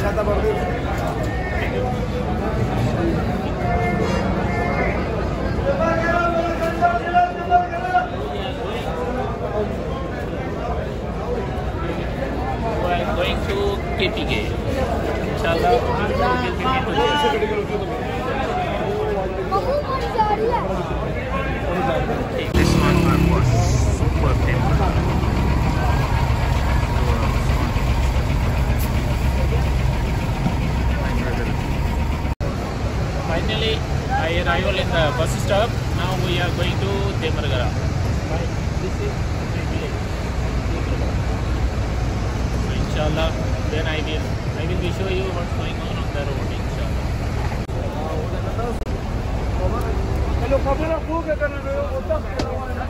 We're going to KPK. Inshallah, KPK today. This one was super famous. Finally, I arrival in the bus stop. Now we are going to Timergara. This is inshallah, then I will I will show you what's going on on the road. Inshallah. West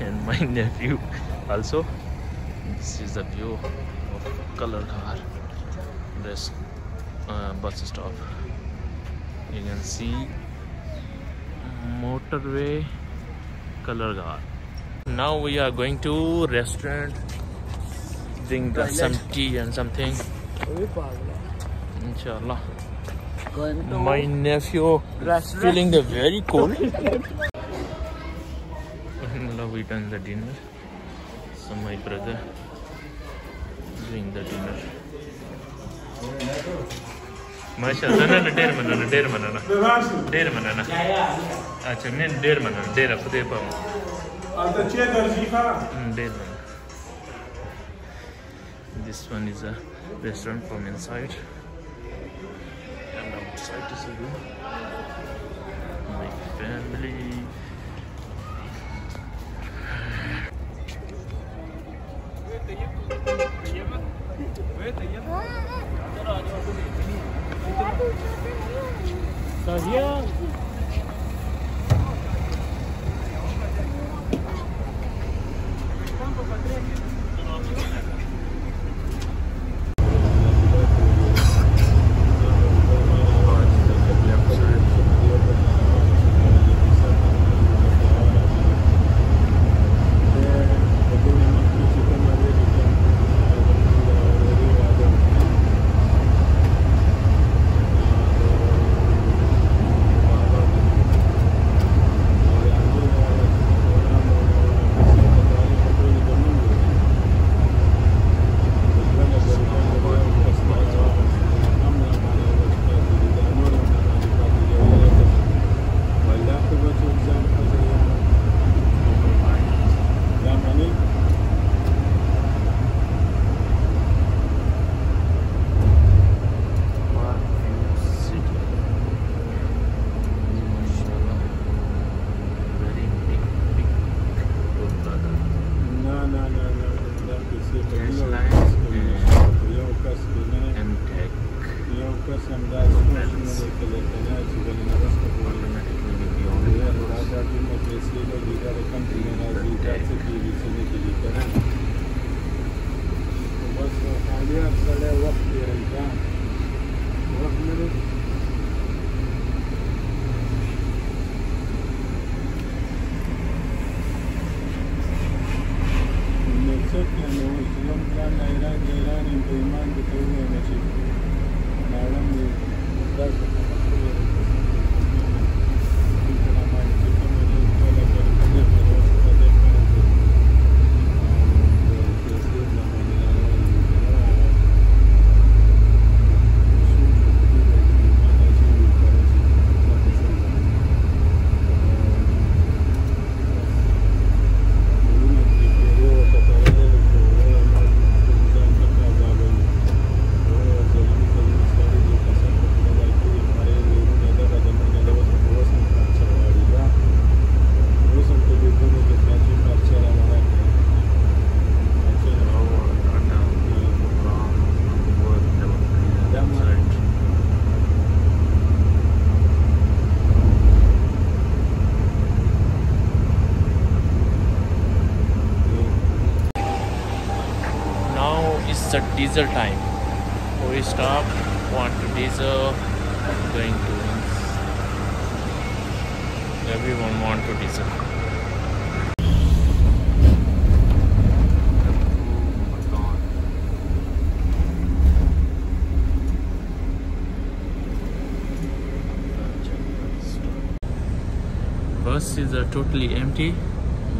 and my nephew also. This is the view of Kalar Kahar this uh, bus stop. You can see motorway Kalar Kahar now we are going to restaurant drink some tea and something. Inshallah. My nephew feeling the very cold. have eaten the dinner? So my brother doing the dinner. Mashallah na na dare manana dare manana dare manana acha nen dare manana dare apde pa anta che darjifa dare hmm, manana this one is a restaurant from inside. And outside is a room. My family. Sozinho? کوم پلان لا ایران ایران په ایمان کې کوي چې ناړم دې درځه the diesel time. We stop, want to diesel, going to. Everyone want to diesel. Bus is uh, totally empty.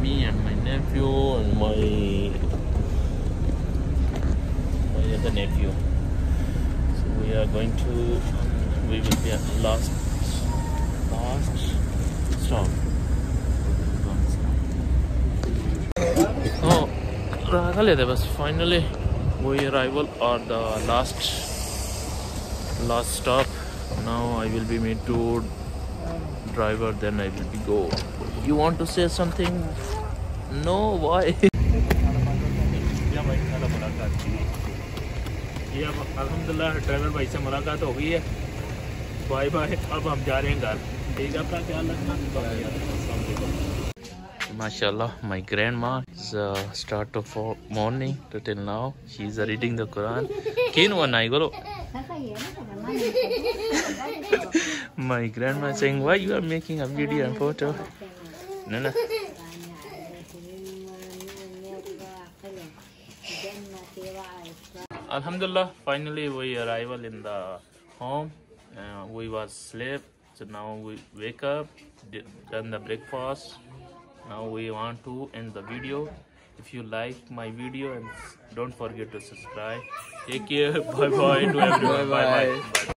Me and my nephew and my other nephew. So we are going to. We will be at last last stop. Oh, Ragale, there was finally we arrival or the last last stop. Now I will be made to driver. Then I will be go. You want to say something? No, why? ये अब अल्हम्दुलिल्लाह driver भाई से मुलाकात हो गई है bye bye अब हम जा रहे हैं घर ठीक है अपना ख्याल रखना Mashallah, my grandma is uh, start of uh, morning to till now. She's uh, reading the Quran. Kin one I go. My grandma is saying, why you are making a video and photo? No, no. Alhamdulillah, finally we arrival in the home. uh, we was sleep so now we wake up done the breakfast now we want to end the video if you like my video and don't forget to subscribe take care bye bye to everyone Bye-bye. bye, -bye.